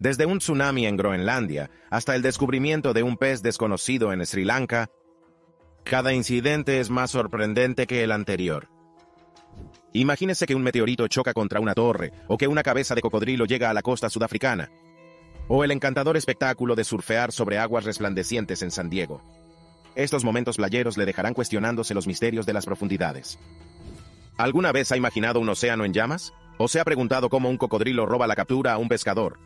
Desde un tsunami en Groenlandia hasta el descubrimiento de un pez desconocido en Sri Lanka, cada incidente es más sorprendente que el anterior. Imagínese que un meteorito choca contra una torre o que una cabeza de cocodrilo llega a la costa sudafricana, o el encantador espectáculo de surfear sobre aguas resplandecientes en San Diego. Estos momentos playeros le dejarán cuestionándose los misterios de las profundidades. ¿Alguna vez ha imaginado un océano en llamas? ¿O se ha preguntado cómo un cocodrilo roba la captura a un pescador?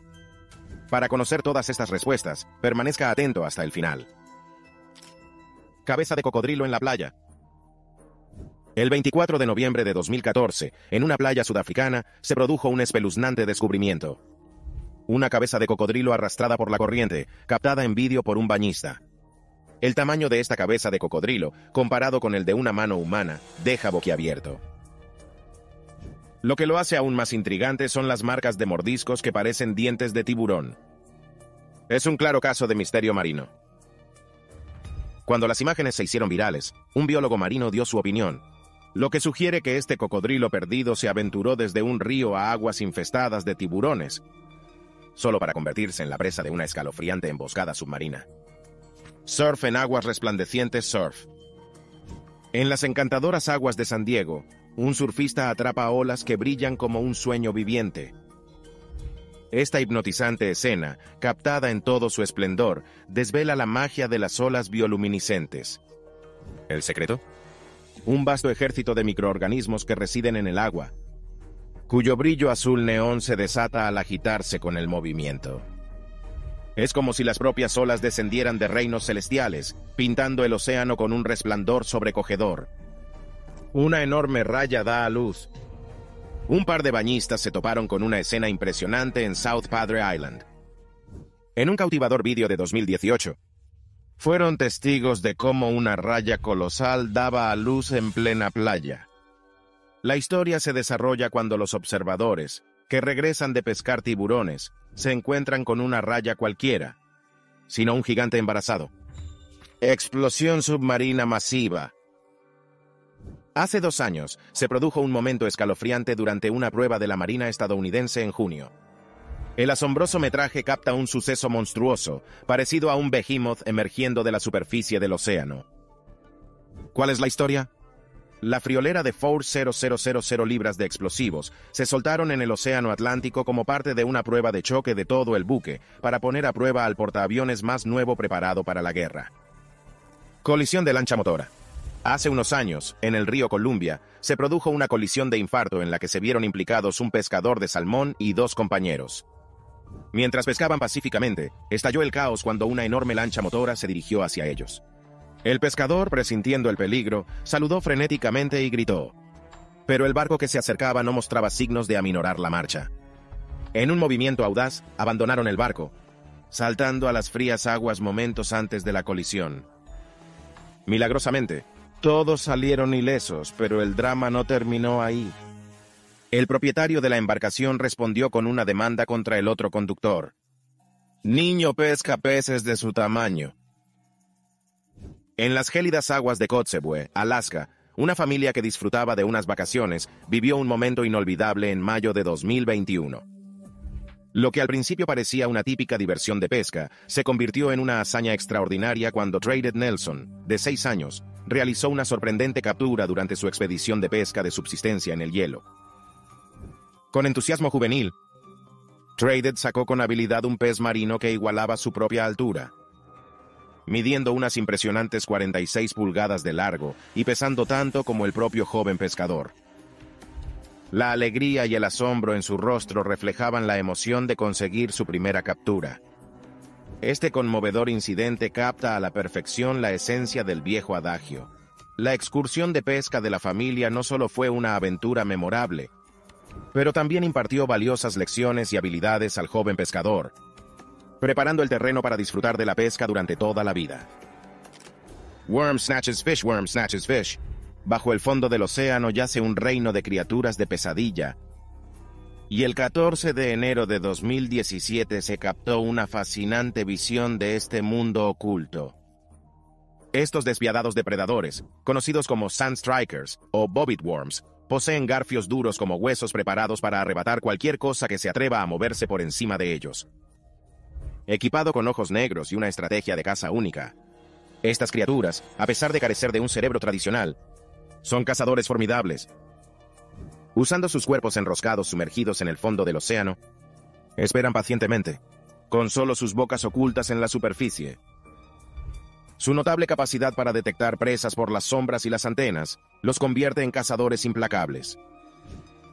Para conocer todas estas respuestas, permanezca atento hasta el final. Cabeza de cocodrilo en la playa. El 24 de noviembre de 2014, en una playa sudafricana, se produjo un espeluznante descubrimiento. Una cabeza de cocodrilo arrastrada por la corriente, captada en vídeo por un bañista. El tamaño de esta cabeza de cocodrilo, comparado con el de una mano humana, deja boquiabierto. Lo que lo hace aún más intrigante son las marcas de mordiscos que parecen dientes de tiburón. Es un claro caso de misterio marino. Cuando las imágenes se hicieron virales, un biólogo marino dio su opinión, lo que sugiere que este cocodrilo perdido se aventuró desde un río a aguas infestadas de tiburones, solo para convertirse en la presa de una escalofriante emboscada submarina. Surf en aguas resplandecientes surf. En las encantadoras aguas de San Diego, un surfista atrapa olas que brillan como un sueño viviente. Esta hipnotizante escena, captada en todo su esplendor, desvela la magia de las olas bioluminiscentes. ¿El secreto? Un vasto ejército de microorganismos que residen en el agua, cuyo brillo azul neón se desata al agitarse con el movimiento. Es como si las propias olas descendieran de reinos celestiales, pintando el océano con un resplandor sobrecogedor. Una enorme raya da a luz. Un par de bañistas se toparon con una escena impresionante en South Padre Island. En un cautivador vídeo de 2018, fueron testigos de cómo una raya colosal daba a luz en plena playa. La historia se desarrolla cuando los observadores, que regresan de pescar tiburones, se encuentran con una raya cualquiera, sino un gigante embarazado. Explosión submarina masiva. Hace dos años se produjo un momento escalofriante durante una prueba de la Marina estadounidense en junio. El asombroso metraje capta un suceso monstruoso, parecido a un behemoth emergiendo de la superficie del océano. ¿Cuál es la historia? La friolera de Force 0000 libras de explosivos se soltaron en el Océano Atlántico como parte de una prueba de choque de todo el buque para poner a prueba al portaaviones más nuevo preparado para la guerra. Colisión de lancha motora. Hace unos años, en el río Columbia, se produjo una colisión de infarto en la que se vieron implicados un pescador de salmón y dos compañeros. Mientras pescaban pacíficamente, estalló el caos cuando una enorme lancha motora se dirigió hacia ellos. El pescador, presintiendo el peligro, saludó frenéticamente y gritó. Pero el barco que se acercaba no mostraba signos de aminorar la marcha. En un movimiento audaz, abandonaron el barco, saltando a las frías aguas momentos antes de la colisión. Milagrosamente, todos salieron ilesos, pero el drama no terminó ahí. El propietario de la embarcación respondió con una demanda contra el otro conductor. Niño pesca peces de su tamaño. En las gélidas aguas de Kotzebue, Alaska, una familia que disfrutaba de unas vacaciones vivió un momento inolvidable en mayo de 2021. Lo que al principio parecía una típica diversión de pesca, se convirtió en una hazaña extraordinaria cuando Traded Nelson, de seis años, realizó una sorprendente captura durante su expedición de pesca de subsistencia en el hielo. Con entusiasmo juvenil, Traded sacó con habilidad un pez marino que igualaba su propia altura midiendo unas impresionantes 46 pulgadas de largo y pesando tanto como el propio joven pescador. La alegría y el asombro en su rostro reflejaban la emoción de conseguir su primera captura. Este conmovedor incidente capta a la perfección la esencia del viejo adagio. La excursión de pesca de la familia no solo fue una aventura memorable, pero también impartió valiosas lecciones y habilidades al joven pescador, preparando el terreno para disfrutar de la pesca durante toda la vida. Worm snatches fish, worm snatches fish. Bajo el fondo del océano yace un reino de criaturas de pesadilla. Y el 14 de enero de 2017 se captó una fascinante visión de este mundo oculto. Estos despiadados depredadores, conocidos como sand strikers o bobbit worms, poseen garfios duros como huesos preparados para arrebatar cualquier cosa que se atreva a moverse por encima de ellos. Equipado con ojos negros y una estrategia de caza única. Estas criaturas, a pesar de carecer de un cerebro tradicional, son cazadores formidables. Usando sus cuerpos enroscados sumergidos en el fondo del océano, esperan pacientemente, con solo sus bocas ocultas en la superficie. Su notable capacidad para detectar presas por las sombras y las antenas los convierte en cazadores implacables.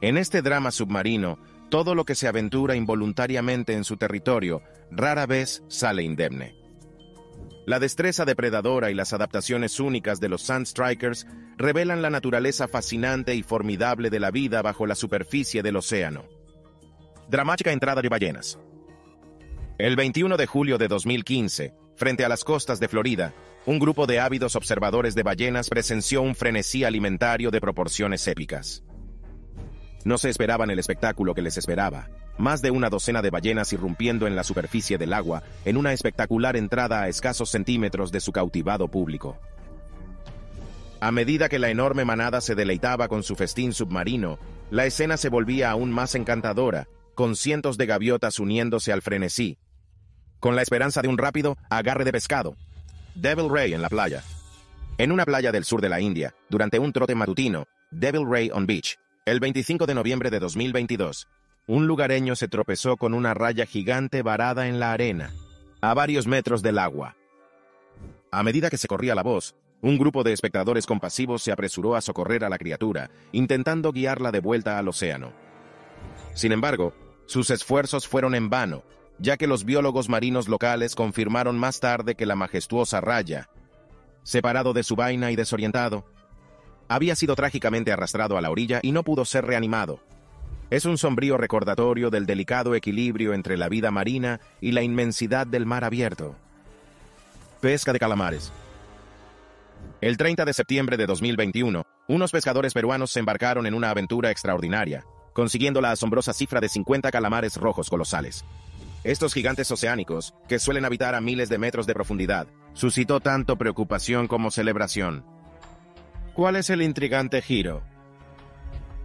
En este drama submarino, todo lo que se aventura involuntariamente en su territorio rara vez sale indemne. La destreza depredadora y las adaptaciones únicas de los Sand Strikers revelan la naturaleza fascinante y formidable de la vida bajo la superficie del océano. Dramática entrada de ballenas. El 21 de julio de 2015, frente a las costas de Florida, un grupo de ávidos observadores de ballenas presenció un frenesí alimentario de proporciones épicas. No se esperaban el espectáculo que les esperaba. Más de una docena de ballenas irrumpiendo en la superficie del agua en una espectacular entrada a escasos centímetros de su cautivado público. A medida que la enorme manada se deleitaba con su festín submarino, la escena se volvía aún más encantadora, con cientos de gaviotas uniéndose al frenesí, con la esperanza de un rápido agarre de pescado. Devil Ray en la playa. En una playa del sur de la India, durante un trote matutino, Devil Ray on Beach, el 25 de noviembre de 2022, un lugareño se tropezó con una raya gigante varada en la arena, a varios metros del agua. A medida que se corría la voz, un grupo de espectadores compasivos se apresuró a socorrer a la criatura, intentando guiarla de vuelta al océano. Sin embargo, sus esfuerzos fueron en vano, ya que los biólogos marinos locales confirmaron más tarde que la majestuosa raya, separado de su vaina y desorientado, había sido trágicamente arrastrado a la orilla y no pudo ser reanimado. Es un sombrío recordatorio del delicado equilibrio entre la vida marina y la inmensidad del mar abierto. Pesca de calamares. El 30 de septiembre de 2021, unos pescadores peruanos se embarcaron en una aventura extraordinaria, consiguiendo la asombrosa cifra de 50 calamares rojos colosales. Estos gigantes oceánicos, que suelen habitar a miles de metros de profundidad, suscitó tanto preocupación como celebración. ¿Cuál es el intrigante giro?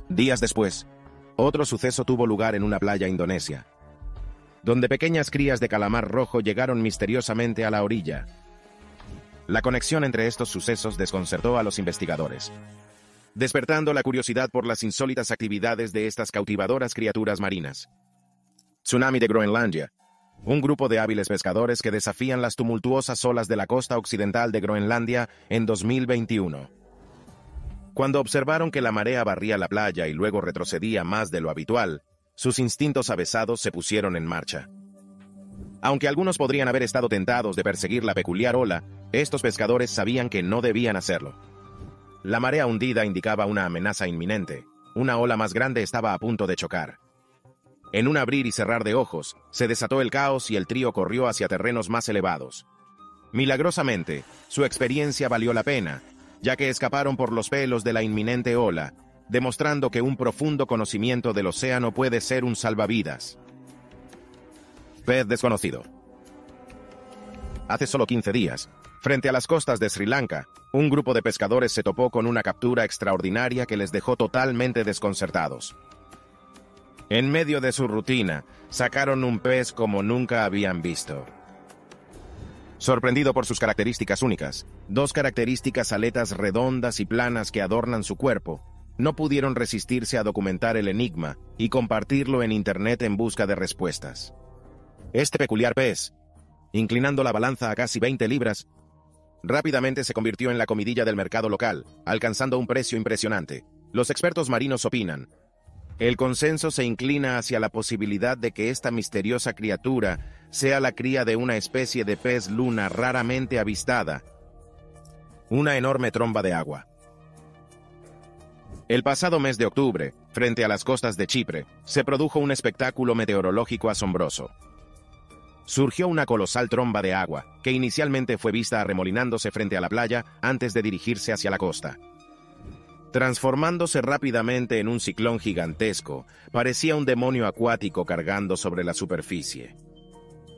Días después, otro suceso tuvo lugar en una playa indonesia, donde pequeñas crías de calamar rojo llegaron misteriosamente a la orilla. La conexión entre estos sucesos desconcertó a los investigadores, despertando la curiosidad por las insólitas actividades de estas cautivadoras criaturas marinas. Tsunami de Groenlandia, un grupo de hábiles pescadores que desafían las tumultuosas olas de la costa occidental de Groenlandia en 2021. Cuando observaron que la marea barría la playa y luego retrocedía más de lo habitual, sus instintos avesados se pusieron en marcha. Aunque algunos podrían haber estado tentados de perseguir la peculiar ola, estos pescadores sabían que no debían hacerlo. La marea hundida indicaba una amenaza inminente. Una ola más grande estaba a punto de chocar. En un abrir y cerrar de ojos, se desató el caos y el trío corrió hacia terrenos más elevados. Milagrosamente, su experiencia valió la pena, ya que escaparon por los pelos de la inminente ola, demostrando que un profundo conocimiento del océano puede ser un salvavidas. Pez desconocido. Hace solo 15 días, frente a las costas de Sri Lanka, un grupo de pescadores se topó con una captura extraordinaria que les dejó totalmente desconcertados. En medio de su rutina, sacaron un pez como nunca habían visto. Sorprendido por sus características únicas, dos características aletas redondas y planas que adornan su cuerpo, no pudieron resistirse a documentar el enigma y compartirlo en Internet en busca de respuestas. Este peculiar pez, inclinando la balanza a casi 20 libras, rápidamente se convirtió en la comidilla del mercado local, alcanzando un precio impresionante. Los expertos marinos opinan, el consenso se inclina hacia la posibilidad de que esta misteriosa criatura sea la cría de una especie de pez luna raramente avistada, una enorme tromba de agua. El pasado mes de octubre, frente a las costas de Chipre, se produjo un espectáculo meteorológico asombroso. Surgió una colosal tromba de agua, que inicialmente fue vista arremolinándose frente a la playa antes de dirigirse hacia la costa. Transformándose rápidamente en un ciclón gigantesco, parecía un demonio acuático cargando sobre la superficie.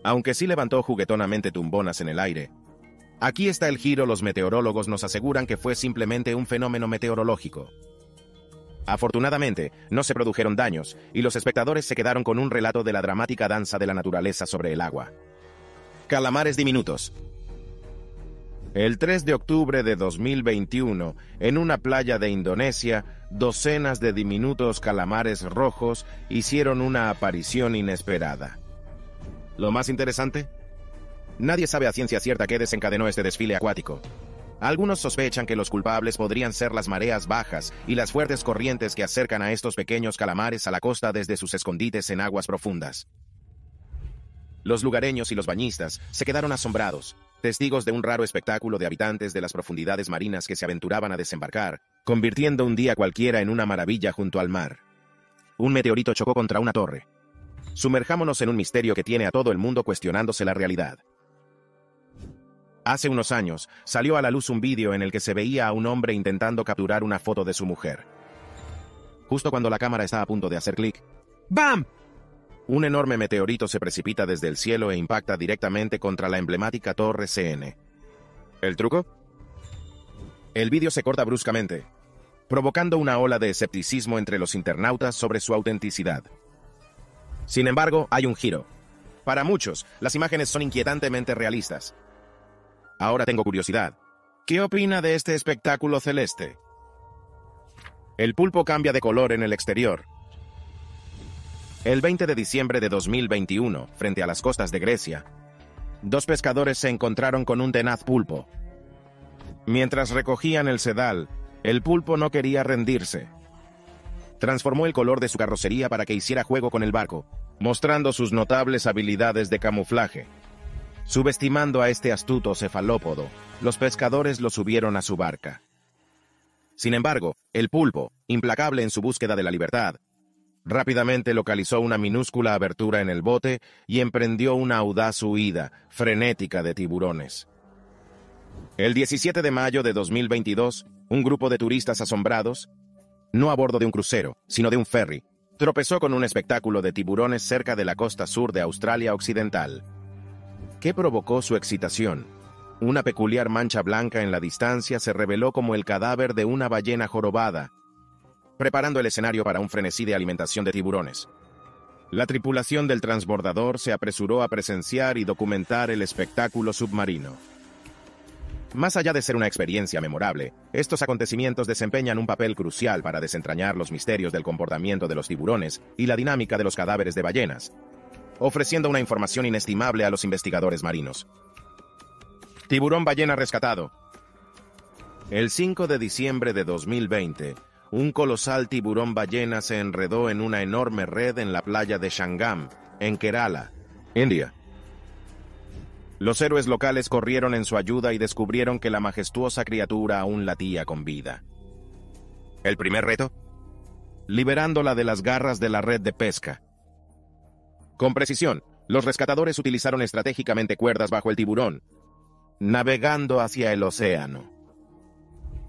Aunque sí levantó juguetonamente tumbonas en el aire, aquí está el giro, los meteorólogos nos aseguran que fue simplemente un fenómeno meteorológico. Afortunadamente, no se produjeron daños, y los espectadores se quedaron con un relato de la dramática danza de la naturaleza sobre el agua. Calamares diminutos. El 3 de octubre de 2021, en una playa de Indonesia, docenas de diminutos calamares rojos hicieron una aparición inesperada. Lo más interesante, nadie sabe a ciencia cierta qué desencadenó este desfile acuático. Algunos sospechan que los culpables podrían ser las mareas bajas y las fuertes corrientes que acercan a estos pequeños calamares a la costa desde sus escondites en aguas profundas. Los lugareños y los bañistas se quedaron asombrados, testigos de un raro espectáculo de habitantes de las profundidades marinas que se aventuraban a desembarcar, convirtiendo un día cualquiera en una maravilla junto al mar. Un meteorito chocó contra una torre. Sumerjámonos en un misterio que tiene a todo el mundo cuestionándose la realidad. Hace unos años, salió a la luz un vídeo en el que se veía a un hombre intentando capturar una foto de su mujer. Justo cuando la cámara está a punto de hacer clic, ¡BAM! Un enorme meteorito se precipita desde el cielo e impacta directamente contra la emblemática torre CN. ¿El truco? El vídeo se corta bruscamente, provocando una ola de escepticismo entre los internautas sobre su autenticidad. Sin embargo, hay un giro. Para muchos, las imágenes son inquietantemente realistas, Ahora tengo curiosidad. ¿Qué opina de este espectáculo celeste? El pulpo cambia de color en el exterior. El 20 de diciembre de 2021, frente a las costas de Grecia, dos pescadores se encontraron con un tenaz pulpo. Mientras recogían el sedal, el pulpo no quería rendirse. Transformó el color de su carrocería para que hiciera juego con el barco, mostrando sus notables habilidades de camuflaje. Subestimando a este astuto cefalópodo, los pescadores lo subieron a su barca. Sin embargo, el pulpo, implacable en su búsqueda de la libertad, rápidamente localizó una minúscula abertura en el bote y emprendió una audaz huida, frenética de tiburones. El 17 de mayo de 2022, un grupo de turistas asombrados, no a bordo de un crucero, sino de un ferry, tropezó con un espectáculo de tiburones cerca de la costa sur de Australia Occidental. ¿Qué provocó su excitación? Una peculiar mancha blanca en la distancia se reveló como el cadáver de una ballena jorobada, preparando el escenario para un frenesí de alimentación de tiburones. La tripulación del transbordador se apresuró a presenciar y documentar el espectáculo submarino. Más allá de ser una experiencia memorable, estos acontecimientos desempeñan un papel crucial para desentrañar los misterios del comportamiento de los tiburones y la dinámica de los cadáveres de ballenas, ofreciendo una información inestimable a los investigadores marinos. Tiburón ballena rescatado. El 5 de diciembre de 2020, un colosal tiburón ballena se enredó en una enorme red en la playa de Shangam, en Kerala, India. Los héroes locales corrieron en su ayuda y descubrieron que la majestuosa criatura aún latía con vida. ¿El primer reto? Liberándola de las garras de la red de pesca. Con precisión, los rescatadores utilizaron estratégicamente cuerdas bajo el tiburón, navegando hacia el océano.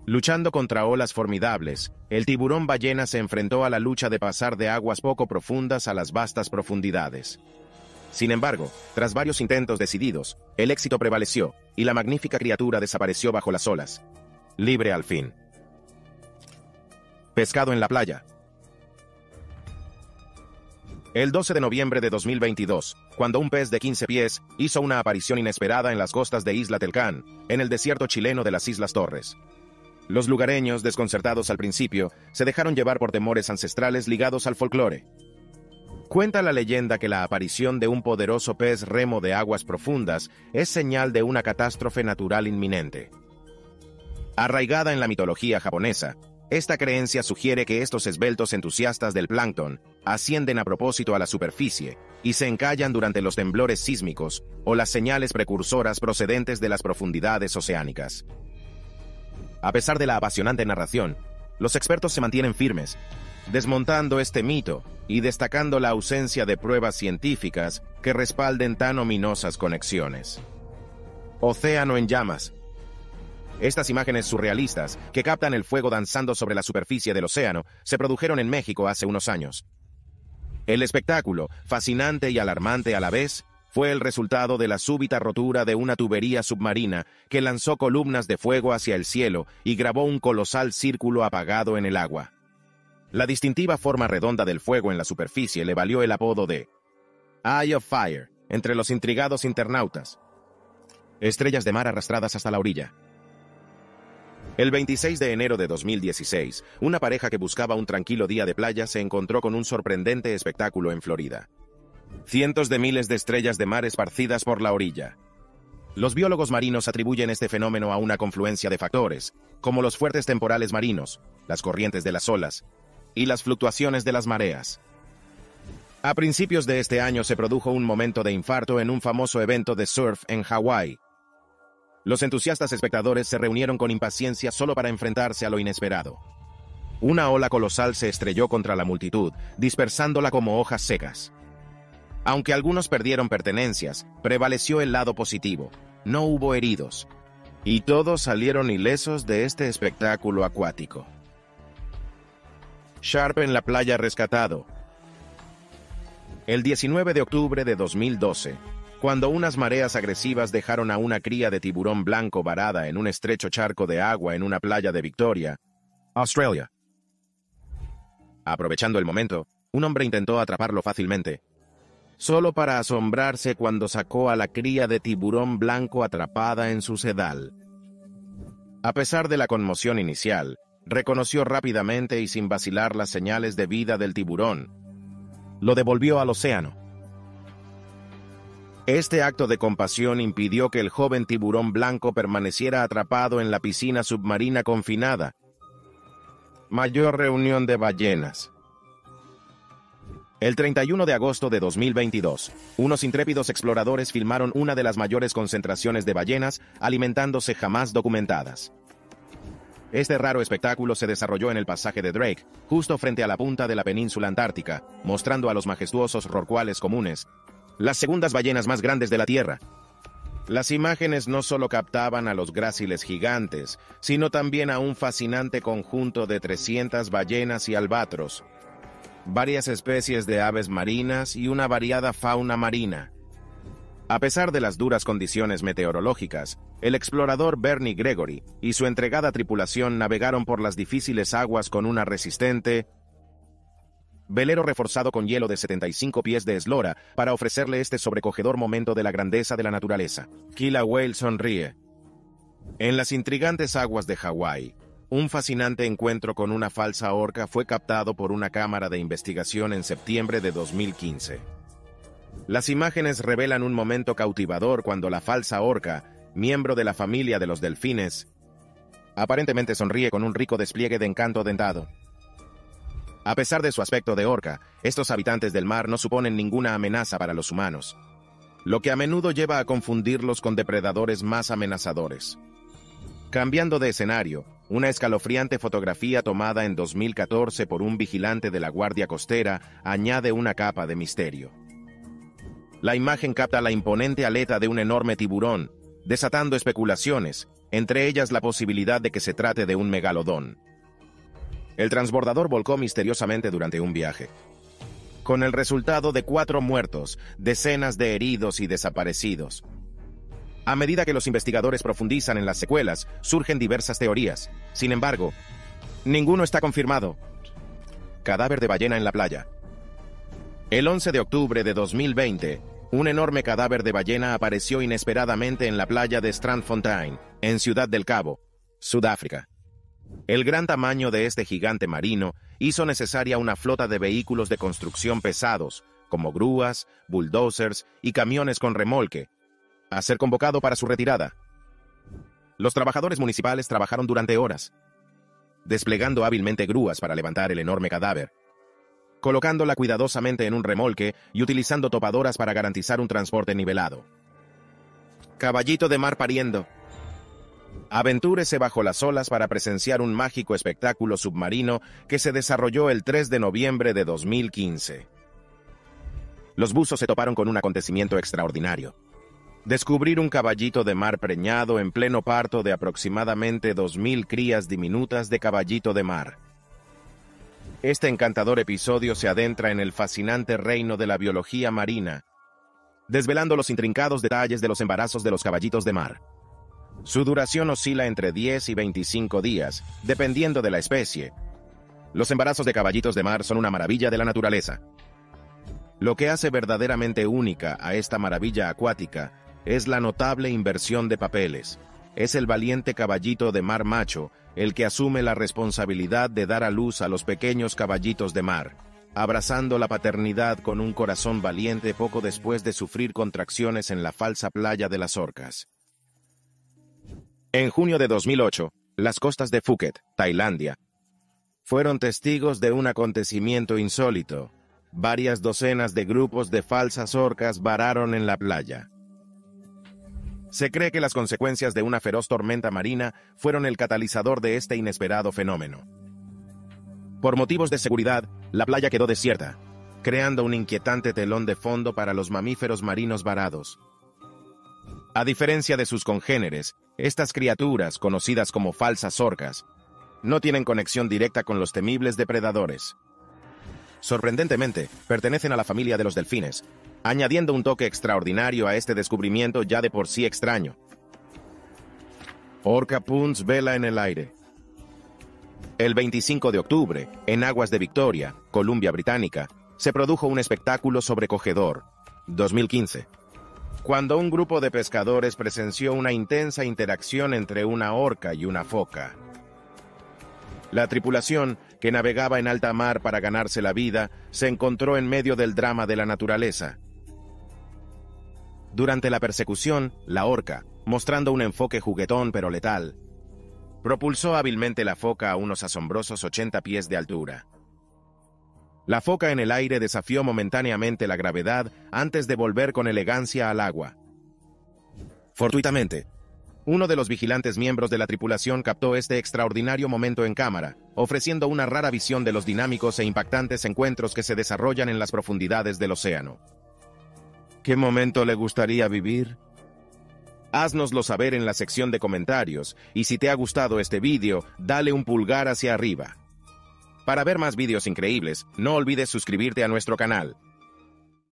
Luchando contra olas formidables, el tiburón ballena se enfrentó a la lucha de pasar de aguas poco profundas a las vastas profundidades. Sin embargo, tras varios intentos decididos, el éxito prevaleció y la magnífica criatura desapareció bajo las olas, libre al fin. Pescado en la playa, el 12 de noviembre de 2022, cuando un pez de 15 pies hizo una aparición inesperada en las costas de Isla Telcán, en el desierto chileno de las Islas Torres. Los lugareños, desconcertados al principio, se dejaron llevar por temores ancestrales ligados al folclore. Cuenta la leyenda que la aparición de un poderoso pez remo de aguas profundas es señal de una catástrofe natural inminente. Arraigada en la mitología japonesa, esta creencia sugiere que estos esbeltos entusiastas del plancton ascienden a propósito a la superficie y se encallan durante los temblores sísmicos o las señales precursoras procedentes de las profundidades oceánicas. A pesar de la apasionante narración, los expertos se mantienen firmes, desmontando este mito y destacando la ausencia de pruebas científicas que respalden tan ominosas conexiones. Océano en llamas, estas imágenes surrealistas, que captan el fuego danzando sobre la superficie del océano, se produjeron en México hace unos años. El espectáculo, fascinante y alarmante a la vez, fue el resultado de la súbita rotura de una tubería submarina que lanzó columnas de fuego hacia el cielo y grabó un colosal círculo apagado en el agua. La distintiva forma redonda del fuego en la superficie le valió el apodo de Eye of Fire entre los intrigados internautas, Estrellas de mar arrastradas hasta la orilla. El 26 de enero de 2016, una pareja que buscaba un tranquilo día de playa se encontró con un sorprendente espectáculo en Florida. Cientos de miles de estrellas de mar esparcidas por la orilla. Los biólogos marinos atribuyen este fenómeno a una confluencia de factores, como los fuertes temporales marinos, las corrientes de las olas y las fluctuaciones de las mareas. A principios de este año se produjo un momento de infarto en un famoso evento de surf en Hawái, los entusiastas espectadores se reunieron con impaciencia solo para enfrentarse a lo inesperado. Una ola colosal se estrelló contra la multitud, dispersándola como hojas secas. Aunque algunos perdieron pertenencias, prevaleció el lado positivo. No hubo heridos. Y todos salieron ilesos de este espectáculo acuático. Sharp en la playa rescatado. El 19 de octubre de 2012, cuando unas mareas agresivas dejaron a una cría de tiburón blanco varada en un estrecho charco de agua en una playa de Victoria, Australia. Aprovechando el momento, un hombre intentó atraparlo fácilmente, solo para asombrarse cuando sacó a la cría de tiburón blanco atrapada en su sedal. A pesar de la conmoción inicial, reconoció rápidamente y sin vacilar las señales de vida del tiburón. Lo devolvió al océano este acto de compasión impidió que el joven tiburón blanco permaneciera atrapado en la piscina submarina confinada. Mayor reunión de ballenas. El 31 de agosto de 2022, unos intrépidos exploradores filmaron una de las mayores concentraciones de ballenas alimentándose jamás documentadas. Este raro espectáculo se desarrolló en el pasaje de Drake, justo frente a la punta de la península antártica, mostrando a los majestuosos rorcuales comunes, las segundas ballenas más grandes de la Tierra. Las imágenes no solo captaban a los gráciles gigantes, sino también a un fascinante conjunto de 300 ballenas y albatros, varias especies de aves marinas y una variada fauna marina. A pesar de las duras condiciones meteorológicas, el explorador Bernie Gregory y su entregada tripulación navegaron por las difíciles aguas con una resistente, velero reforzado con hielo de 75 pies de eslora para ofrecerle este sobrecogedor momento de la grandeza de la naturaleza. Kila Whale sonríe. En las intrigantes aguas de Hawái, un fascinante encuentro con una falsa orca fue captado por una cámara de investigación en septiembre de 2015. Las imágenes revelan un momento cautivador cuando la falsa orca, miembro de la familia de los delfines, aparentemente sonríe con un rico despliegue de encanto dentado. A pesar de su aspecto de orca, estos habitantes del mar no suponen ninguna amenaza para los humanos, lo que a menudo lleva a confundirlos con depredadores más amenazadores. Cambiando de escenario, una escalofriante fotografía tomada en 2014 por un vigilante de la Guardia Costera añade una capa de misterio. La imagen capta la imponente aleta de un enorme tiburón, desatando especulaciones, entre ellas la posibilidad de que se trate de un megalodón. El transbordador volcó misteriosamente durante un viaje, con el resultado de cuatro muertos, decenas de heridos y desaparecidos. A medida que los investigadores profundizan en las secuelas, surgen diversas teorías. Sin embargo, ninguno está confirmado. Cadáver de ballena en la playa. El 11 de octubre de 2020, un enorme cadáver de ballena apareció inesperadamente en la playa de Strandfontein, en Ciudad del Cabo, Sudáfrica. El gran tamaño de este gigante marino hizo necesaria una flota de vehículos de construcción pesados, como grúas, bulldozers y camiones con remolque, a ser convocado para su retirada. Los trabajadores municipales trabajaron durante horas, desplegando hábilmente grúas para levantar el enorme cadáver, colocándola cuidadosamente en un remolque y utilizando topadoras para garantizar un transporte nivelado. Caballito de mar pariendo, Aventúrese bajo las olas para presenciar un mágico espectáculo submarino que se desarrolló el 3 de noviembre de 2015. Los buzos se toparon con un acontecimiento extraordinario. Descubrir un caballito de mar preñado en pleno parto de aproximadamente 2.000 crías diminutas de caballito de mar. Este encantador episodio se adentra en el fascinante reino de la biología marina, desvelando los intrincados detalles de los embarazos de los caballitos de mar. Su duración oscila entre 10 y 25 días, dependiendo de la especie. Los embarazos de caballitos de mar son una maravilla de la naturaleza. Lo que hace verdaderamente única a esta maravilla acuática es la notable inversión de papeles. Es el valiente caballito de mar macho el que asume la responsabilidad de dar a luz a los pequeños caballitos de mar, abrazando la paternidad con un corazón valiente poco después de sufrir contracciones en la falsa playa de las Orcas. En junio de 2008, las costas de Phuket, Tailandia, fueron testigos de un acontecimiento insólito. Varias docenas de grupos de falsas orcas vararon en la playa. Se cree que las consecuencias de una feroz tormenta marina fueron el catalizador de este inesperado fenómeno. Por motivos de seguridad, la playa quedó desierta, creando un inquietante telón de fondo para los mamíferos marinos varados. A diferencia de sus congéneres, estas criaturas, conocidas como falsas orcas, no tienen conexión directa con los temibles depredadores. Sorprendentemente, pertenecen a la familia de los delfines, añadiendo un toque extraordinario a este descubrimiento ya de por sí extraño. Orca Punz vela en el aire. El 25 de octubre, en aguas de Victoria, Columbia Británica, se produjo un espectáculo sobrecogedor. 2015. Cuando un grupo de pescadores presenció una intensa interacción entre una orca y una foca. La tripulación, que navegaba en alta mar para ganarse la vida, se encontró en medio del drama de la naturaleza. Durante la persecución, la orca, mostrando un enfoque juguetón pero letal, propulsó hábilmente la foca a unos asombrosos 80 pies de altura. La foca en el aire desafió momentáneamente la gravedad antes de volver con elegancia al agua. Fortuitamente, uno de los vigilantes miembros de la tripulación captó este extraordinario momento en cámara, ofreciendo una rara visión de los dinámicos e impactantes encuentros que se desarrollan en las profundidades del océano. ¿Qué momento le gustaría vivir? Haznoslo saber en la sección de comentarios y si te ha gustado este vídeo, dale un pulgar hacia arriba. Para ver más vídeos increíbles, no olvides suscribirte a nuestro canal.